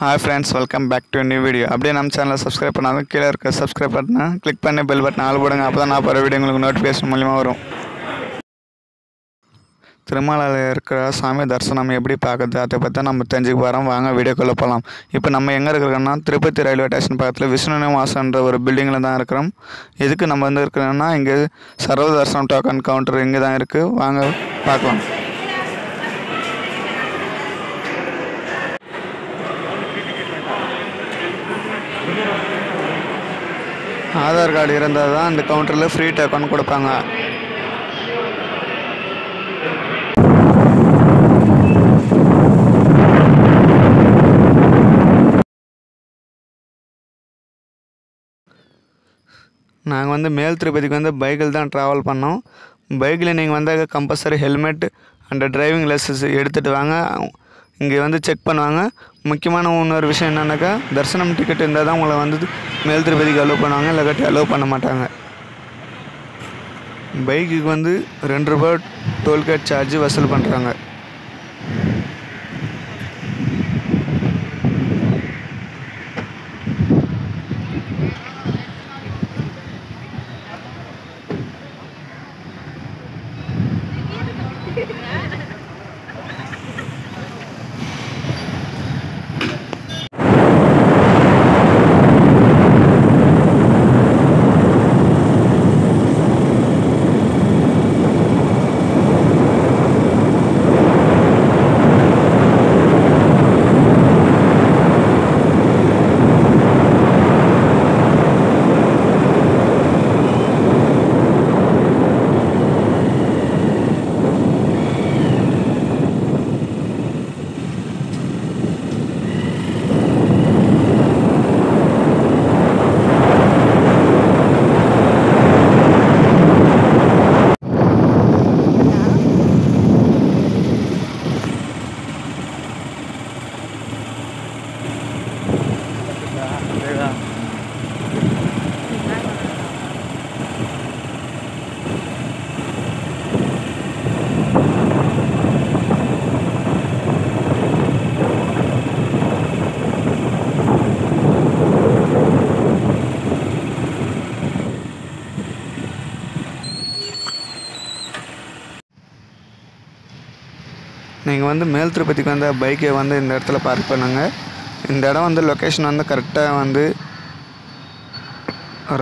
Hi friends welcome back to new video அப்படியே நம்ம சேனலை சப்ஸ்கிரைப் பண்ணாலும் கீழே இருக்க சப்ஸ்கிரைப் பட்டனை கிளிக் பண்ணி பெல் பட்டன் ஆள் போடுங்க. அப்போ தான் நான் போகிற வீடியோ உங்களுக்கு நோட்டிஃபிகேஷன் மூலிமா வரும். திருமலையில் இருக்கிற சாமி தரிசனம் எப்படி பார்க்குறது? அதை பற்றி நம்ம தெரிஞ்சுக்க போகிறோம் வாங்க வீடியோக்குள்ளே போகலாம் இப்போ நம்ம எங்கே இருக்கிறோம்னா திருப்பதி ரயில்வே ஸ்டேஷன் பக்கத்தில் விஷ்ணு நிவாசன்ற ஒரு பில்டிங்கில் தான் இருக்கிறோம். எதுக்கு நம்ம வந்து இருக்கிறோம்னா இங்கே சர்வ தரிசனம் டோக்கன் கவுண்டர் இங்கே தான் இருக்குது வாங்க பார்க்கலாம். ஆதார் கார்டு இருந்தால் தான் இந்த கவுண்டரில் ஃப்ரீ டோக்கன் கொடுப்பாங்க. நாங்கள் வந்து மேல் திருப்பதிக்கு வந்து பைக்கில் தான் ட்ராவல் பண்ணோம். பைக்கில் நீங்கள் வந்தால் compulsory helmet and driving licence எடுத்துகிட்டு வாங்க. இங்கே வந்து செக் பண்ணுவாங்க. முக்கியமான இன்னொரு விஷயம் என்னென்னாக்கா தரிசனம் டிக்கெட் இருந்தால் தான் உங்களை வந்து மேல் திருப்பதிக்கு அலோவ் பண்ணுவாங்க இல்லாட்டி அலோவ் பண்ண மாட்டாங்க. பைக்குக்கு வந்து ரெண்டு ரூபா டோல்கேட் சார்ஜ் வசூல் பண்ணுறாங்க நீங்கள் வந்து மேல் திருப்பதிக்கு வந்த பைக்கை வந்து இந்த இடத்துல பார்க் பண்ணுங்கள் இந்த இடம் வந்து லொக்கேஷன் வந்து கரெக்டாக வந்து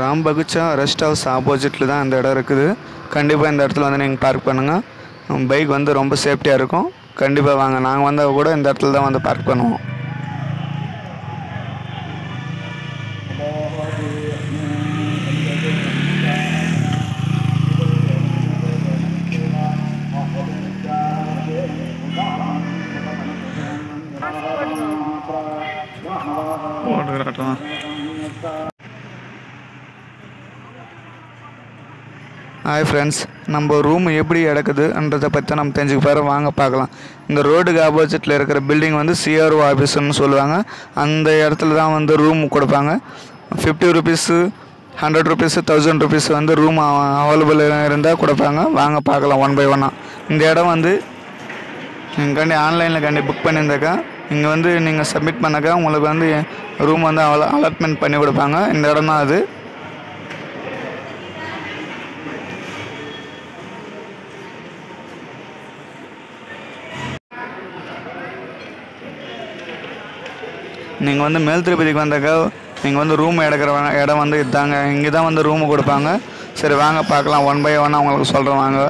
ராம் பகுச்சா ரெஸ்ட் ஹவுஸ் ஆப்போசிட்டில் தான் இந்த இடம் இருக்குது. கண்டிப்பாக இந்த இடத்துல வந்து நீங்கள் பார்க் பண்ணுங்கள் பைக் வந்து ரொம்ப சேஃப்டியாக இருக்கும். கண்டிப்பாக வாங்க. நாங்கள் வந்தால் கூட இந்த இடத்துல தான் வந்து பார்க் பண்ணுவோம். ஹாய் ஃப்ரெண்ட்ஸ் நம்ம ரூம் எப்படி கிடக்குதுன்றதை பற்றி நம்ம தெரிஞ்சுக்க போகிறோம் வாங்க பார்க்கலாம். இந்த ரோடுக்கு ஆப்போசிட்டில் இருக்கிற பில்டிங் வந்து சிஆர்ஓ ஆஃபீஸ்னு சொல்லுவாங்க. அந்த இடத்துல தான் வந்து ரூம் கொடுப்பாங்க. Fifty rupees hundred rupees thousand rupees வந்து ரூம் அவைலபிள் இருந்தால் கொடுப்பாங்க. வாங்க பார்க்கலாம் ஒன் பை ஒன்னாக இந்த இடம் வந்து நீங்கள் கண்டி ஆன்லைனில் கண்டி புக் பண்ணியிருந்தாக்கா இங்கே வந்து நீங்கள் சப்மிட் பண்ணாக்கா உங்களுக்கு வந்து ரூம் வந்து அல அலாட்மெண்ட் பண்ணி கொடுப்பாங்க. இந்த இடம் தான் அது. நீங்கள் வந்து மேல் திருப்பதிக்கு வந்தாக்கா நீங்கள் வந்து ரூம் எடுக்கிற இடம் வந்து இதாங்க. இங்கே தான் வந்து ரூமு கொடுப்பாங்க. சரி வாங்க பார்க்கலாம். ஒன் பை ஒன்னாக உங்களுக்கு சொல்கிறேன் வாங்க.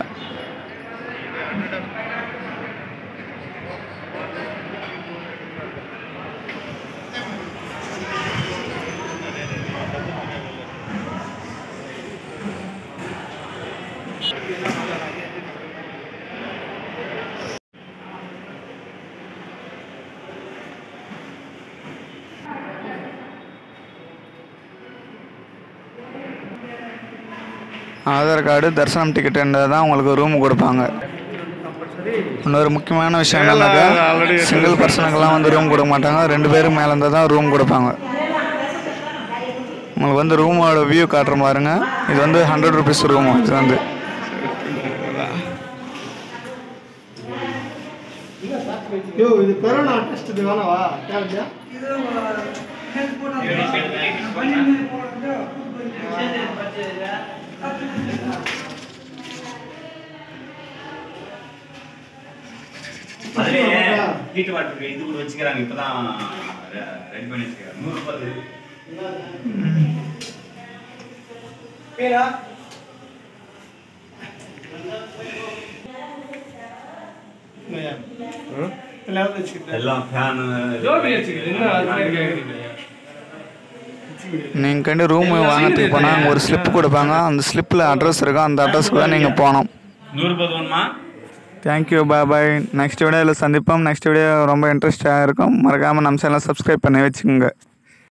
ஆதார் கார்டு தரிசனம் டிக்கெட் இருந்தால் தான் உங்களுக்கு ரூம் கொடுப்பாங்க. இன்னொரு முக்கியமான விஷயம் என்னன்னாக்கா சிங்கிள் பர்சனுக்கெல்லாம் வந்து ரூம் கொடுக்க மாட்டாங்க. ரெண்டு பேரும் மேலே இருந்தால் தான் ரூம் கொடுப்பாங்க. உங்களுக்கு வந்து ரூமோட வியூ காட்டுற பாருங்க. இது வந்து ஹண்ட்ரட் ருபீஸ் ரூம் இது வந்து இது இது அதுலயே ஹீட் கூட வச்சுக்கிறாங்க. இப்பதான் ரெடி பண்ணி வச்சுக்கிறாங்க. நூறு எல்லாம் ஃபேனு நீங்கள் கண்டு ரூம் வாங்கிறதுக்கு போனால் ஒரு ஸ்லிப் கொடுப்பாங்க. அந்த ஸ்லிப்பில் அட்ரஸ் இருக்கும் அந்த அட்ரஸ்க்கு தான் நீங்கள் போகணும். தேங்க்யூ பாய் பாய் நெக்ஸ்ட் வீடியோவில் சந்திப்போம். நெக்ஸ்ட் வீடியோ ரொம்ப இன்ட்ரெஸ்டாக இருக்கும். மறக்காமல் நம்ம சேனலை சப்ஸ்கிரைப் பண்ணி வச்சுக்கோங்க.